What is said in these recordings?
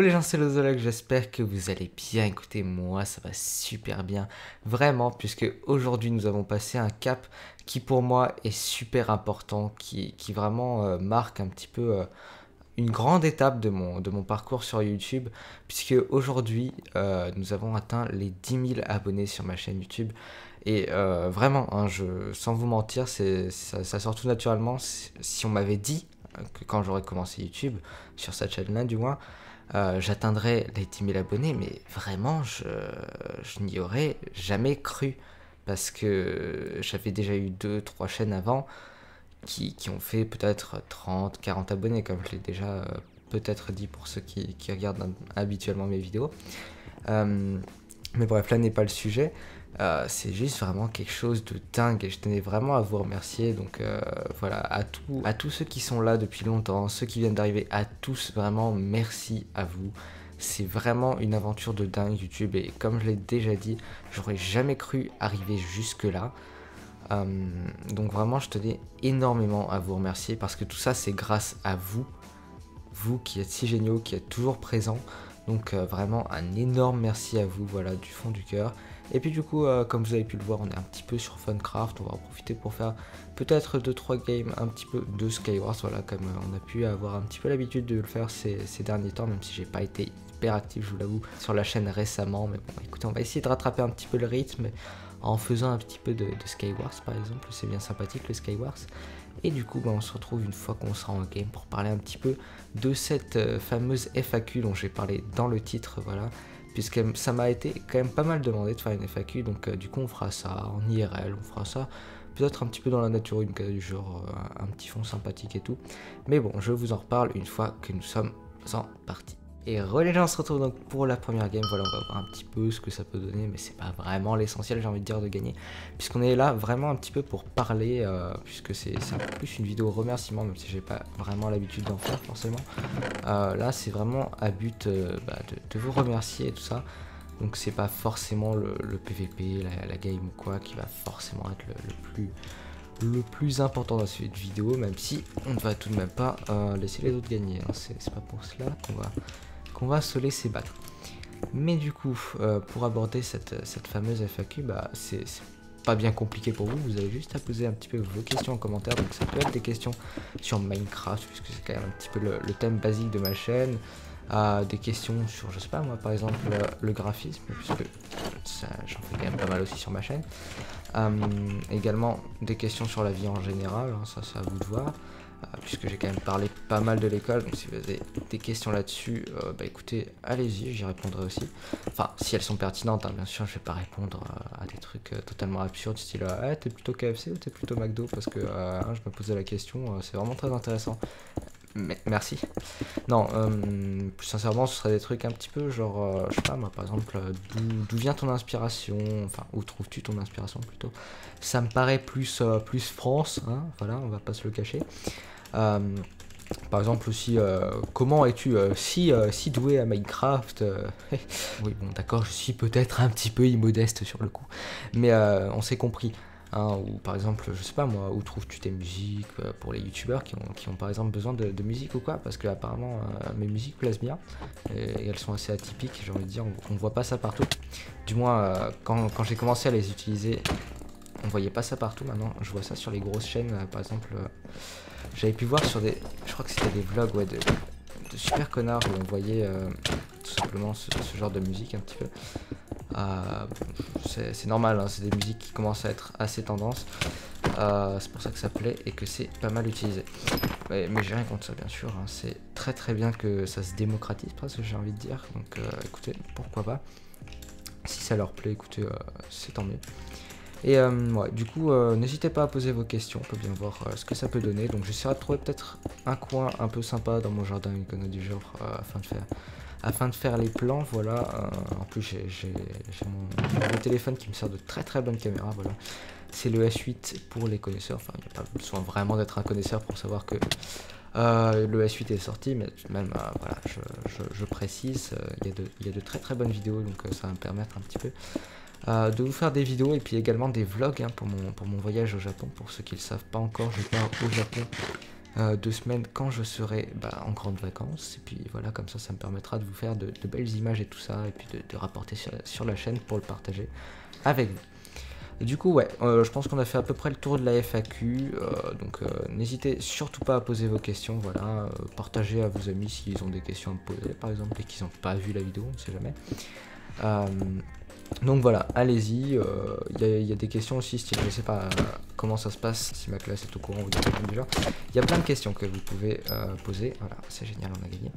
j'espère que vous allez bien. Écoutez, moi, ça va super bien. Vraiment, puisque aujourd'hui, nous avons passé un cap qui, pour moi, est super important, qui, qui vraiment euh, marque un petit peu euh, une grande étape de mon, de mon parcours sur YouTube, puisque aujourd'hui, euh, nous avons atteint les 10 000 abonnés sur ma chaîne YouTube. Et vraiment, hein, je, sans vous mentir, c'est, ça, ça sort tout naturellement. Si on m'avait dit que quand j'aurais commencé YouTube, sur cette chaîne-là du moins, euh, j'atteindrais les 10 000 abonnés, mais vraiment, je, n'y aurais jamais cru. Parce que j'avais déjà eu 2-3 chaînes avant qui, ont fait peut-être 30, 40 abonnés, comme je l'ai déjà euh, peut-être dit pour ceux qui, regardent habituellement mes vidéos. Euh, mais bref, là n'est pas le sujet. Euh, c'est juste vraiment quelque chose de dingue et je tenais vraiment à vous remercier. Donc euh, voilà, à, tout, à tous ceux qui sont là depuis longtemps, ceux qui viennent d'arriver, à tous, vraiment merci à vous. C'est vraiment une aventure de dingue YouTube et comme je l'ai déjà dit, j'aurais jamais cru arriver jusque là. Euh, donc vraiment, je tenais énormément à vous remercier parce que tout ça, c'est grâce à vous, vous qui êtes si géniaux, qui êtes toujours présents. Donc vraiment un énorme merci à vous, voilà, du fond du cœur. Et puis du coup, euh, comme vous avez pu le voir, on est un petit peu sur Funcraft. On va en profiter pour faire peut-être 2-3 games un petit peu de Skywars. Voilà, comme euh, on a pu avoir un petit peu l'habitude de le faire ces, derniers temps, même si j'ai pas été hyper actif, je vous l'avoue, sur la chaîne récemment. Mais bon, écoutez, on va essayer de rattraper un petit peu le rythme en faisant un petit peu de, Skywars par exemple. C'est bien sympathique le Skywars. Et du coup, bah, on se retrouve une fois qu'on sera en game pour parler un petit peu de cette euh, fameuse FAQ dont j'ai parlé dans le titre. Voilà puisque ça m'a été quand même pas mal demandé de faire une FAQ, donc euh, du coup on fera ça en IRL, on fera ça peut-être un petit peu dans la nature, une du genre euh, un petit fond sympathique et tout. Mais bon, je vous en reparle une fois que nous sommes en partie. Et relais gens, se retrouve donc pour la première game. Voilà, on va voir un petit peu ce que ça peut donner, mais c'est pas vraiment l'essentiel, j'ai envie de dire, de gagner. Puisqu'on est là vraiment un petit peu pour parler, euh, puisque c'est un peu plus une vidéo remerciement, même si j'ai pas vraiment l'habitude d'en faire forcément. Euh, là, c'est vraiment à but euh, bah, de, vous remercier et tout ça. Donc c'est pas forcément le, PVP, la, game ou quoi, qui va forcément être le, plus le plus important dans cette vidéo, même si on ne va tout de même pas laisser les autres gagner. Hein. C'est pas pour cela qu'on va on va se laisser battre. Mais du coup, euh, pour aborder cette, fameuse FAQ, bah, c'est pas bien compliqué pour vous. Vous avez juste à poser un petit peu vos questions en commentaire. Donc ça peut être des questions sur Minecraft, puisque c'est quand même un petit peu le, thème basique de ma chaîne. des questions sur, je sais pas moi, par exemple, le, graphisme, puisque j'en fais quand même pas mal aussi sur ma chaîne. Euh, également des questions sur la vie en général, hein, ça c'est à vous de voir. Euh, puisque j'ai quand même parlé pas mal de l'école, donc si vous avez des questions là-dessus, euh, bah écoutez, allez-y, j'y répondrai aussi. Enfin, si elles sont pertinentes, hein, bien sûr, je vais pas répondre euh, à des trucs totalement absurdes, style eh, t'es plutôt KFC ou t'es plutôt McDo? Parce que hein, je me posais la question, c'est vraiment très intéressant. Merci. Non, plus sincèrement, ce serait des trucs un petit peu genre, je sais pas par exemple, d'où vient ton inspiration Enfin, où trouves-tu ton inspiration plutôt? Ça me paraît plus, plus France, hein, voilà, on va pas se le cacher. Euh, par exemple aussi, euh, comment es-tu euh, si, si doué à Minecraft Oui, bon, d'accord, je suis peut-être un petit peu immodeste sur le coup, mais on s'est compris. Hein, ou par exemple, je sais pas moi, où trouves-tu tes musiques pour les youtubeurs qui ont, qui ont par exemple besoin de, musique ou quoi? Parce que apparemment mes musiques plaisent bien et, elles sont assez atypiques, j'ai envie de dire, on, voit pas ça partout. Du moins, quand, quand j'ai commencé à les utiliser, on voyait pas ça partout maintenant, je vois ça sur les grosses chaînes, par exemple j'avais pu voir sur des. Je crois que c'était des vlogs ouais, de, super connards où on voyait euh, tout simplement ce, genre de musique un petit peu. Euh, c'est normal, hein, c'est des musiques qui commencent à être assez tendance. Euh, c'est pour ça que ça plaît et que c'est pas mal utilisé. Mais, j'ai rien contre ça, bien sûr. Hein. C'est très très bien que ça se démocratise, presque, j'ai envie de dire. Donc écoutez, pourquoi pas. Si ça leur plaît, écoutez, c'est tant mieux. Et euh, du coup, euh, n'hésitez pas à poser vos questions, on peut bien voir euh, ce que ça peut donner. Donc j'essaierai de trouver peut-être un coin un peu sympa dans mon jardin icono du genre afin de faire afin de faire les plans, voilà. en plus, j'ai mon, téléphone qui me sert de très très bonne caméra, voilà. C'est le S8 pour les connaisseurs. Enfin, il n'y a pas besoin vraiment d'être un connaisseur pour savoir que le S8 est sorti, mais même, voilà, je, précise, il y, a de très très bonnes vidéos, donc ça va me permettre un petit peu euh, de vous faire des vidéos et puis également des vlogs hein, pour, mon, pour mon voyage au Japon. Pour ceux qui ne le savent pas encore, je pars au Japon deux semaines quand je serai bah, en grande vacances. Et puis voilà, comme ça, ça me permettra de vous faire de, belles images et tout ça, et puis de, rapporter sur, la chaîne pour le partager avec vous. du coup, ouais, je pense qu'on a fait à peu près le tour de la FAQ. donc, n'hésitez surtout pas à poser vos questions. Voilà, partagez à vos amis s'ils ont des questions à me poser, par exemple, et qu'ils n'ont pas vu la vidéo, on ne sait jamais. Donc voilà, allez-y. Euh, il y, a des questions aussi, style, je sais pas comment ça se passe, si ma classe est au courant ou déjà. Il y a plein de questions que vous pouvez euh, poser. Voilà, c'est génial, on a gagné.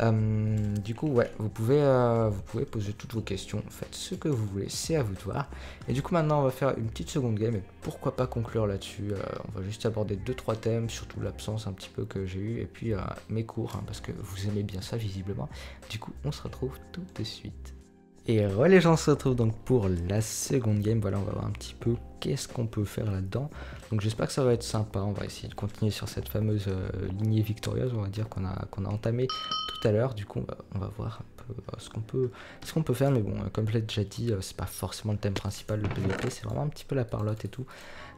Euh, du coup, ouais, vous pouvez, vous poser toutes vos questions. Faites ce que vous voulez, c'est à vous de voir. Et du coup, maintenant, on va faire une petite seconde game. Et pourquoi pas conclure là-dessus On va juste aborder 2-3 thèmes, surtout l'absence un petit peu que j'ai eu. Et puis mes cours, hein, parce que vous aimez bien ça, visiblement. Du coup, on se retrouve tout de suite. Et les gens se retrouvent donc pour la seconde game. Voilà, on va voir un petit peu qu'est-ce qu'on peut faire là-dedans. Donc j'espère que ça va être sympa. On va essayer de continuer sur cette fameuse euh, lignée victorieuse, on va dire, qu'on a, qu'on a entamé tout à l'heure. Du coup, on va, voir un peu euh, ce qu'on peut, peut faire. Mais bon, euh, comme je l'ai déjà dit, c'est pas forcément le thème principal, le PVP. C'est vraiment un petit peu la parlotte et tout.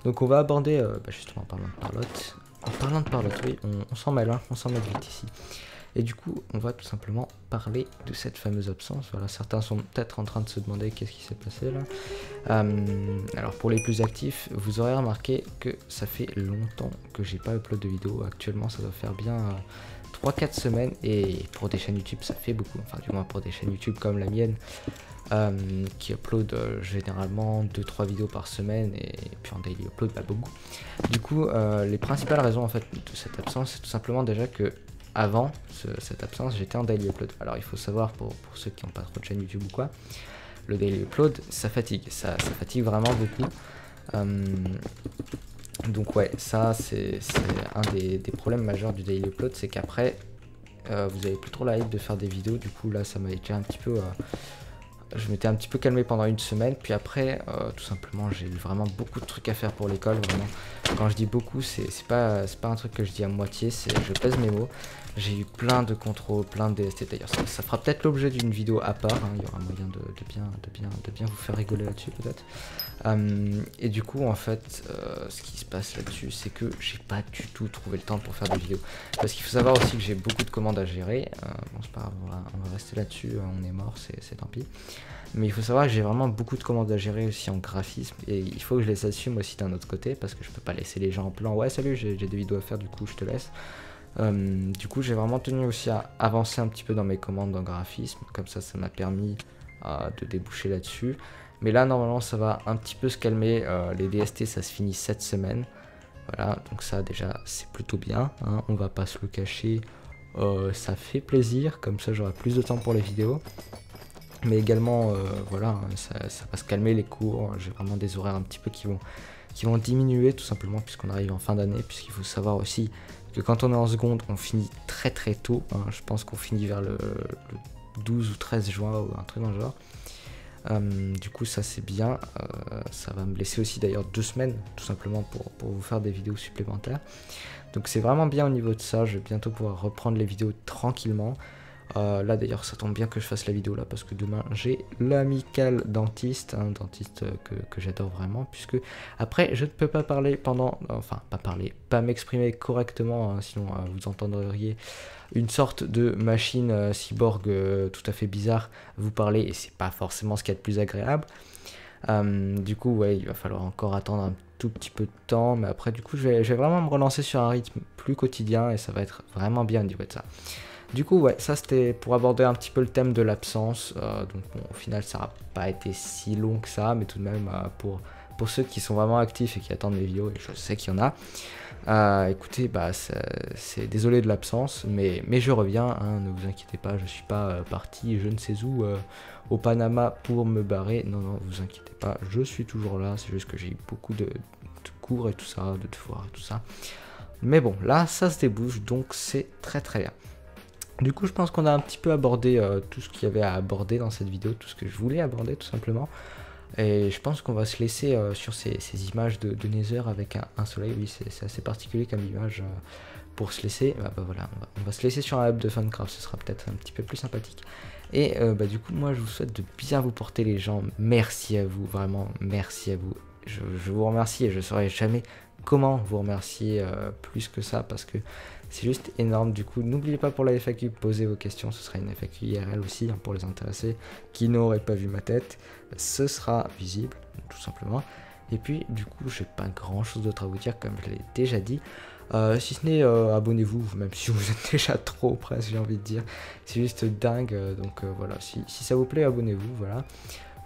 Donc on va aborder, bah, justement en parlant de parlotte. En parlant de parlotte, oui, on, s'en mêle, hein, on s'en mêle vite ici. Et du coup, on va tout simplement parler de cette fameuse absence. Voilà, certains sont peut-être en train de se demander qu'est-ce qui s'est passé là. Euh, alors pour les plus actifs, vous aurez remarqué que ça fait longtemps que j'ai pas upload de vidéo. Actuellement, ça doit faire bien 3-4 euh, semaines. Et pour des chaînes YouTube, ça fait beaucoup. Enfin, du moins pour des chaînes YouTube comme la mienne. Euh, qui upload généralement 2-3 vidéos par semaine et, puis en daily upload pas beaucoup. Du coup, les principales raisons en fait de cette absence, c'est tout simplement déjà que avant cette absence, j'étais en daily upload. Alors il faut savoir, pour, ceux qui n'ont pas trop de chaîne YouTube ou quoi, le daily upload, ça fatigue. Ça, fatigue vraiment beaucoup. Euh, donc ouais, ça c'est un des, problèmes majeurs du daily upload, c'est qu'après, euh, vous avez plus trop la hype de faire des vidéos. Du coup là, ça m'a été un petit peu... Euh, je m'étais un petit peu calmé pendant une semaine, puis après, tout simplement, j'ai eu vraiment beaucoup de trucs à faire pour l'école, vraiment. Quand je dis beaucoup, c'est pas, pas un truc que je dis à moitié, c'est je pèse mes mots. J'ai eu plein de contrôles, plein de DST d'ailleurs. Ça, fera peut-être l'objet d'une vidéo à part. Hein. Il y aura moyen de, bien, de, bien, de bien vous faire rigoler là-dessus peut-être. Euh, et du coup, en fait, euh, ce qui se passe là-dessus, c'est que j'ai pas du tout trouvé le temps pour faire des vidéos. Parce qu'il faut savoir aussi que j'ai beaucoup de commandes à gérer. Euh, bon, c'est pas grave, on va, rester là-dessus. On est mort, c'est tant pis. Mais il faut savoir que j'ai vraiment beaucoup de commandes à gérer aussi en graphisme. Et il faut que je les assume aussi d'un autre côté. Parce que je peux pas laisser les gens en plan. Ouais, salut, j'ai des vidéos à faire, du coup, je te laisse. Euh, du coup, j'ai vraiment tenu aussi à avancer un petit peu dans mes commandes en graphisme. Comme ça, ça m'a permis euh, de déboucher là-dessus. Mais là, normalement, ça va un petit peu se calmer. Euh, les DST, ça se finit cette semaine. Voilà, donc ça, déjà, c'est plutôt bien. Hein. On va pas se le cacher. ça fait plaisir. Comme ça, j'aurai plus de temps pour les vidéos. Mais également, voilà, hein, ça, va se calmer les cours. J'ai vraiment des horaires un petit peu qui vont, qui vont diminuer, tout simplement, puisqu'on arrive en fin d'année. Puisqu'il faut savoir aussi que quand on est en seconde, on finit très très tôt. Hein. Je pense qu'on finit vers le, 12 ou 13 juin ou un truc dans le genre. Euh, du coup, ça c'est bien. Euh, ça va me laisser aussi d'ailleurs deux semaines, tout simplement, pour, pour, vous faire des vidéos supplémentaires. Donc c'est vraiment bien au niveau de ça. Je vais bientôt pouvoir reprendre les vidéos tranquillement. Euh, là d'ailleurs ça tombe bien que je fasse la vidéo là parce que demain j'ai l'amical dentiste, un dentiste que, j'adore vraiment puisque après je ne peux pas parler pendant, enfin pas parler, pas m'exprimer correctement hein, sinon euh, vous entendriez une sorte de machine euh, cyborg tout à fait bizarre vous parler et c'est pas forcément ce qu'il y a de plus agréable. du coup ouais il va falloir encore attendre un tout petit peu de temps mais après du coup je vais, vraiment me relancer sur un rythme plus quotidien et ça va être vraiment bien au niveau de ça. Du coup, ouais, ça c'était pour aborder un petit peu le thème de l'absence. Euh, donc, au final, ça n'a pas été si long que ça, mais tout de même, euh, pour, pour ceux qui sont vraiment actifs et qui attendent les vidéos, et je sais qu'il y en a, euh, écoutez, bah, c'est désolé de l'absence, mais, mais je reviens, hein, ne vous inquiétez pas, je suis pas parti je ne sais où au Panama pour me barrer. Non, non, vous inquiétez pas, je suis toujours là, c'est juste que j'ai eu beaucoup de, cours et tout ça, de devoirs et tout ça. Mais bon, là, ça se débouche, donc c'est très très bien. Du coup, je pense qu'on a un petit peu abordé euh, tout ce qu'il y avait à aborder dans cette vidéo, tout ce que je voulais aborder tout simplement. Et je pense qu'on va se laisser euh, sur ces, images de, Nether avec un, soleil. Oui, c'est assez particulier comme image euh, pour se laisser. Bah, bah, voilà, on va, se laisser sur un hub de Funcraft, ce sera peut-être un petit peu plus sympathique. Et bah, du coup, moi, je vous souhaite de bien vous porter les gens. Merci à vous, vraiment, merci à vous je, vous remercie et je ne saurais jamais comment vous remercier plus que ça parce que c'est juste énorme. Du coup, n'oubliez pas pour la FAQ, posez vos questions. Ce sera une FAQ IRL aussi hein, pour les intéressés qui n'auraient pas vu ma tête. Ce sera visible, tout simplement. Et puis, du coup, j'ai pas grand chose d'autre à vous dire, comme je l'ai déjà dit. Euh, si ce n'est euh, abonnez-vous, même si vous êtes déjà trop presque, j'ai envie de dire. C'est juste dingue. Euh, donc voilà, si, ça vous plaît, abonnez-vous. Voilà.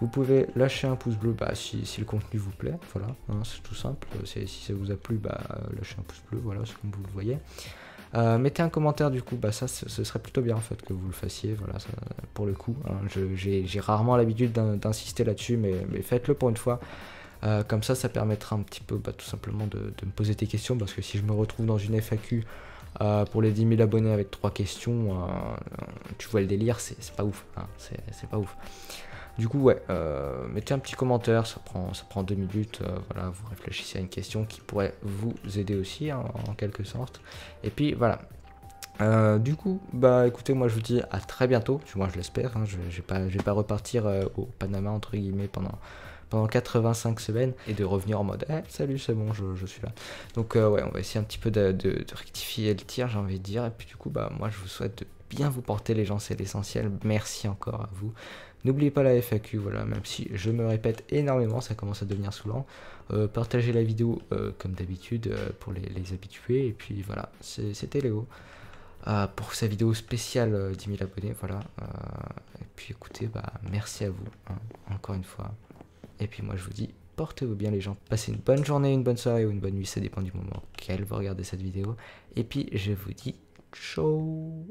Vous pouvez lâcher un pouce bleu bah, si, le contenu vous plaît. Voilà, hein, c'est tout simple. Si ça vous a plu, bah, lâchez un pouce bleu. Voilà, comme vous le voyez. Euh, mettez un commentaire du coup, bah ça ce serait plutôt bien en fait que vous le fassiez, voilà, pour le coup. Hein. J'ai rarement l'habitude d'insister là-dessus, mais, faites-le pour une fois. Euh, comme ça, ça permettra un petit peu bah, tout simplement de, me poser des questions, parce que si je me retrouve dans une FAQ euh, pour les 10 000 abonnés avec trois questions, tu vois le délire, c'est pas ouf, hein. c'est pas ouf. Du coup, ouais, euh, mettez un petit commentaire, ça prend, ça prend deux minutes. Euh, voilà, vous réfléchissez à une question qui pourrait vous aider aussi, hein, en quelque sorte. Et puis voilà. Euh, du coup, bah écoutez, moi je vous dis à très bientôt. Moi je l'espère. Hein, je, ne vais pas, je vais pas repartir au Panama entre guillemets pendant pendant 85 semaines et de revenir en mode eh, salut c'est bon je, suis là donc ouais on va essayer un petit peu de, de rectifier le tir j'ai envie de dire et puis du coup bah moi je vous souhaite de bien vous porter les gens c'est l'essentiel merci encore à vous N'oubliez pas la FAQ, voilà, même si je me répète énormément, ça commence à devenir saoulant. Euh, partagez la vidéo euh, comme d'habitude euh, pour les, habitués. Et puis voilà, c'était Léo pour sa vidéo spéciale 10 000 abonnés. Voilà. et puis écoutez, bah, merci à vous, hein, encore une fois. Et puis moi je vous dis, portez-vous bien les gens. Passez une bonne journée, une bonne soirée ou une bonne nuit, ça dépend du moment auquel vous regardez cette vidéo. Et puis je vous dis, ciao.